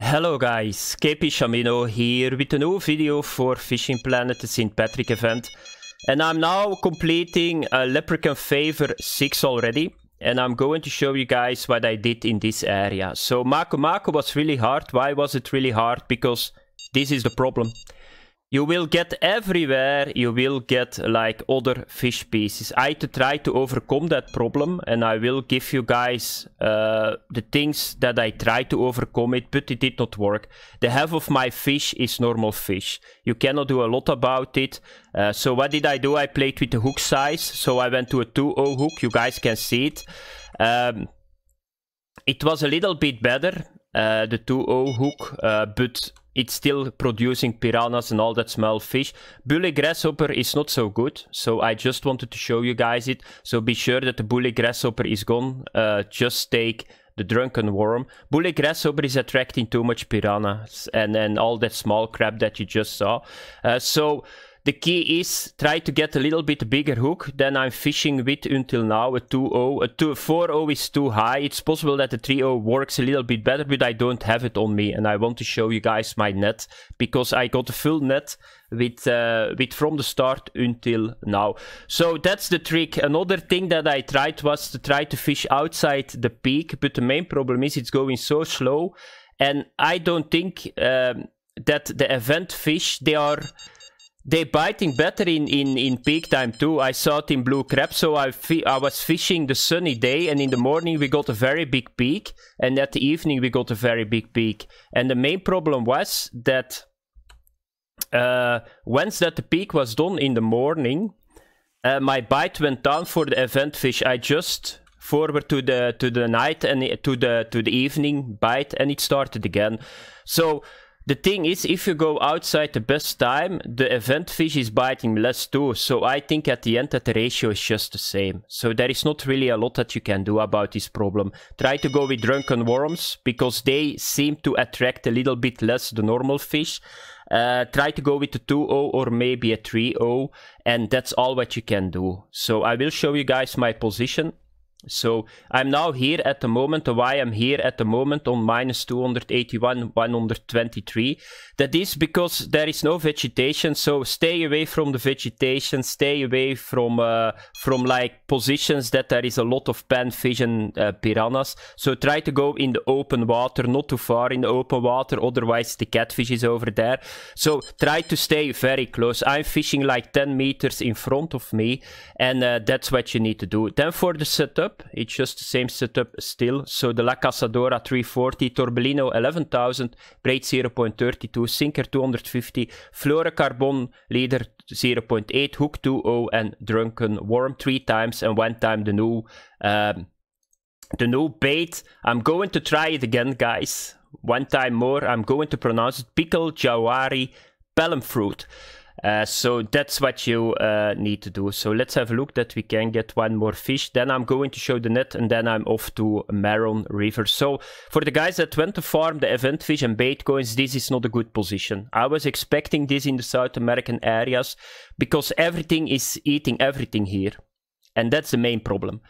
Hello guys, KP Shamino here with a new video for Fishing Planet, the St. Patrick event. And I'm now completing a Leprechaun Favor 6 already. And I'm going to show you guys what I did in this area. So Maku Maku was really hard. Why was it really hard? Because this is the problem. You will get everywhere, you will get like other fish pieces. I to try to overcome that problem and I will give you guys uh, the things that I try to overcome it, but it did not work. The half of my fish is normal fish. You cannot do a lot about it. Uh, so what did I do? I played with the hook size. So I went to a 2-0 hook, you guys can see it. Um, it was a little bit better, uh, the 2-0 hook, uh, but it's still producing piranhas and all that small fish. Bully grasshopper is not so good, so I just wanted to show you guys it. So be sure that the bully grasshopper is gone. Uh, just take the drunken worm. Bully grasshopper is attracting too much piranhas and, and all that small crab that you just saw. Uh, so the key is try to get a little bit bigger hook than I'm fishing with until now. A 2-0, a 4-0 is too high. It's possible that the 3-0 works a little bit better, but I don't have it on me. And I want to show you guys my net because I got a full net with uh, with from the start until now. So that's the trick. Another thing that I tried was to try to fish outside the peak, but the main problem is it's going so slow. And I don't think um, that the event fish, they are they biting better in, in, in peak time too. I saw it in blue crab, so I, I was fishing the sunny day, and in the morning we got a very big peak, and at the evening we got a very big peak. And the main problem was that uh, once that the peak was done in the morning, uh, my bite went down for the event fish. I just forward to the to the night and to the to the evening bite, and it started again. So the thing is, if you go outside the best time, the event fish is biting less too. So I think at the end that the ratio is just the same. So there is not really a lot that you can do about this problem. Try to go with drunken worms because they seem to attract a little bit less the normal fish. Uh, try to go with a 2-0 or maybe a 3-0 and that's all what you can do. So I will show you guys my position. So I'm now here at the moment, why I'm here at the moment on minus 281, 123. That is because there is no vegetation, so stay away from the vegetation, stay away from uh, from like positions that there is a lot of panfish and uh, piranhas. So try to go in the open water, not too far in the open water, otherwise the catfish is over there. So try to stay very close. I'm fishing like 10 meters in front of me, and uh, that's what you need to do. Then for the setup, setup. It's just the same setup still. So the La Cazadora 340, Torbellino 11,000, braid 0.32, sinker 250, fluorocarbon leader 0.8, hook 2.0 and drunken worm three times and one time the new um, the new bait. I'm going to try it again, guys. One time more. I'm going to pronounce it pickle jawari pelham fruit. Uh, so that's what you uh, need to do. So let's have a look that we can get one more fish. Then I'm going to show the net and then I'm off to Marron River. So for the guys that went to farm the event fish and bait coins, this is not a good position. I was expecting this in the South American areas because everything is eating everything here. And that's the main problem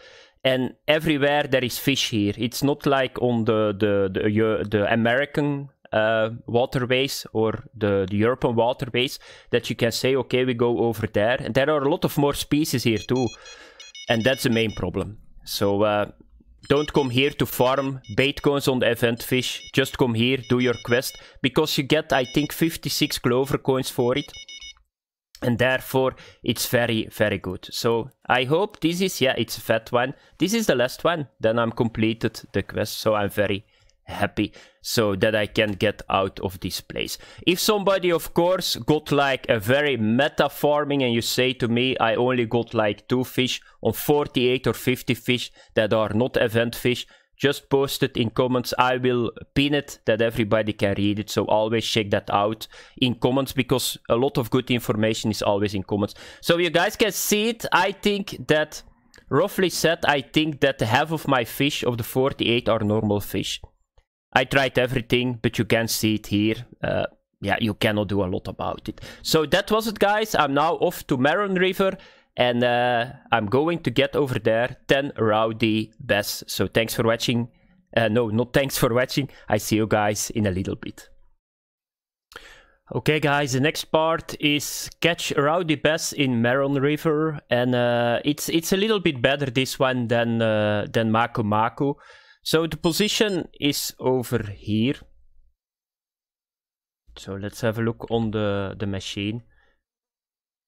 and everywhere there is fish here. It's not like on the the the, the American uh, waterways or the, the European waterways that you can say, okay, we go over there. And there are a lot of more species here too. And that's the main problem. So uh, don't come here to farm bait coins on the event fish. Just come here, do your quest. Because you get, I think, 56 clover coins for it. And therefore, it's very, very good. So I hope this is, yeah, it's a fat one. This is the last one. Then I'm completed the quest. So I'm very happy so that I can get out of this place. If somebody, of course, got like a very meta farming and you say to me, I only got like two fish on 48 or 50 fish that are not event fish, just post it in comments. I will pin it that everybody can read it. So always check that out in comments because a lot of good information is always in comments. So you guys can see it. I think that roughly said, I think that half of my fish of the 48 are normal fish. I tried everything, but you can see it here. Uh, yeah, you cannot do a lot about it. So that was it, guys. I'm now off to Marron River. And uh, I'm going to get over there 10 rowdy bass. So thanks for watching Uh, no, not thanks for watching. I see you guys in a little bit. Okay guys, the next part is catch Rowdy Bass in Marron River and uh, it's it's a little bit better this one than uh, than Maku Maku. So the position is over here. So let's have a look on the, the machine.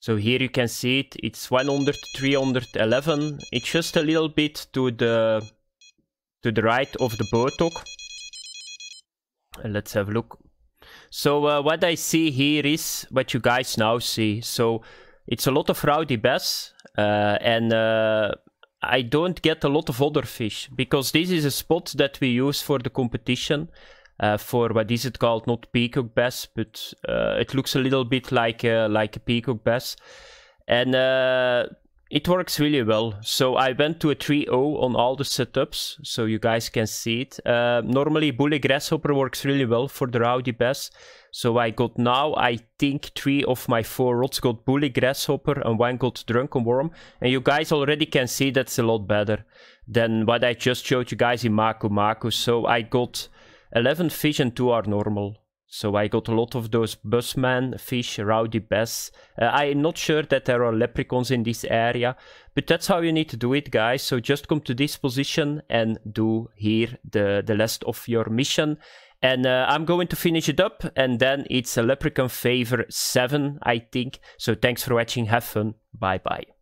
So here you can see it, it's 100, 311. It's just a little bit to the to the right of the Botok. And let's have a look so uh, what I see here is what you guys now see. So it's a lot of rowdy bass uh, and uh, I don't get a lot of other fish because this is a spot that we use for the competition. Uh, for what is it called? Not peacock bass, but uh, it looks a little bit like like a peacock bass, and uh, it works really well. So I went to a 3.0 on all the setups, so you guys can see it. Uh, normally Bully Grasshopper works really well for the Rowdy Bass. So I got now, I think, three of my four rods got Bully Grasshopper and one got Drunken Worm. And you guys already can see that's a lot better than what I just showed you guys in Maku Maku. So I got 11 fish and two are normal. So I got a lot of those busman fish, rowdy bass. Uh, I'm not sure that there are leprechauns in this area, but that's how you need to do it, guys. So just come to this position and do here the, the last of your mission. And uh, I'm going to finish it up, and then it's a leprechaun favor 7, I think. So thanks for watching, have fun, bye bye.